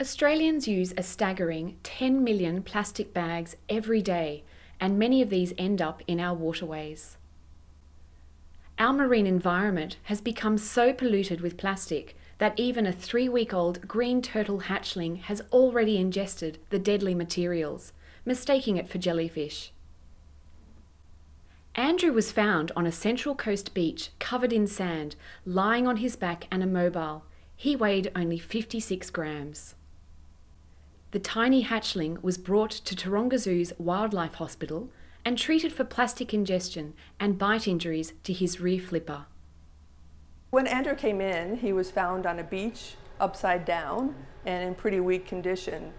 Australians use a staggering 10 million plastic bags every day, and many of these end up in our waterways. Our marine environment has become so polluted with plastic that even a three week old green turtle hatchling has already ingested the deadly materials, mistaking it for jellyfish. Andrew was found on a Central Coast beach covered in sand, lying on his back and immobile. He weighed only 56 grams. The tiny hatchling was brought to Taronga Zoo's Wildlife Hospital and treated for plastic ingestion and bite injuries to his rear flipper. When Andrew came in, he was found on a beach upside down and in pretty weak condition.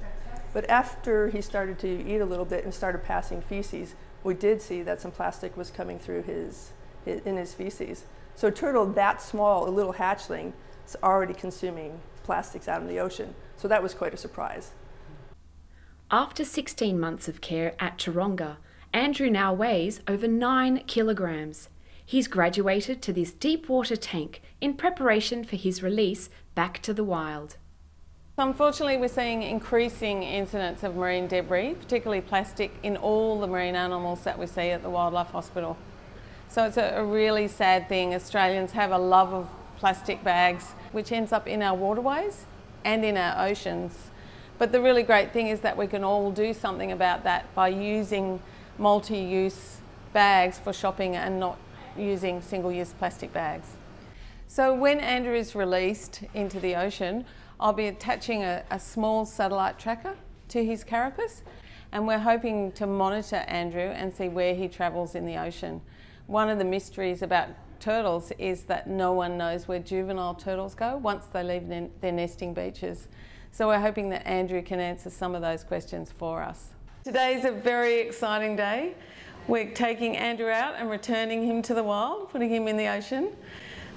But after he started to eat a little bit and started passing feces, we did see that some plastic was coming through his, his in his feces. So a turtle that small, a little hatchling, is already consuming plastics out in the ocean. So that was quite a surprise. After 16 months of care at Taronga, Andrew now weighs over 9 kilograms. He's graduated to this deep water tank in preparation for his release back to the wild. Unfortunately, we're seeing increasing incidents of marine debris, particularly plastic, in all the marine animals that we see at the Wildlife Hospital. So it's a, really sad thing. Australians have a love of plastic bags, which ends up in our waterways and in our oceans. But the really great thing is that we can all do something about that by using multi-use bags for shopping and not using single-use plastic bags. So when Andrew is released into the ocean, I'll be attaching a, a small satellite tracker to his carapace and we're hoping to monitor Andrew and see where he travels in the ocean. One of the mysteries about turtles is that no one knows where juvenile turtles go once they leave their nesting beaches. So we're hoping that Andrew can answer some of those questions for us. Today is a very exciting day. We're taking Andrew out and returning him to the wild, putting him in the ocean.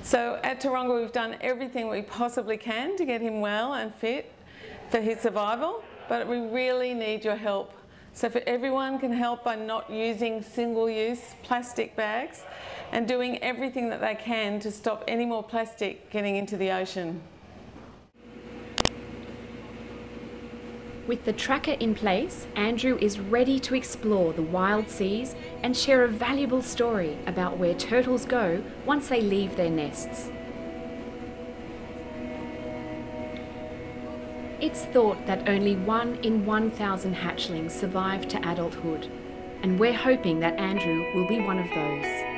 So at Taronga we've done everything we possibly can to get him well and fit for his survival, but we really need your help. So if everyone can help by not using single-use plastic bags and doing everything that they can to stop any more plastic getting into the ocean. With the tracker in place, Andrew is ready to explore the wild seas and share a valuable story about where turtles go once they leave their nests. It's thought that only one in 1,000 hatchlings survive to adulthood, and we're hoping that Andrew will be one of those.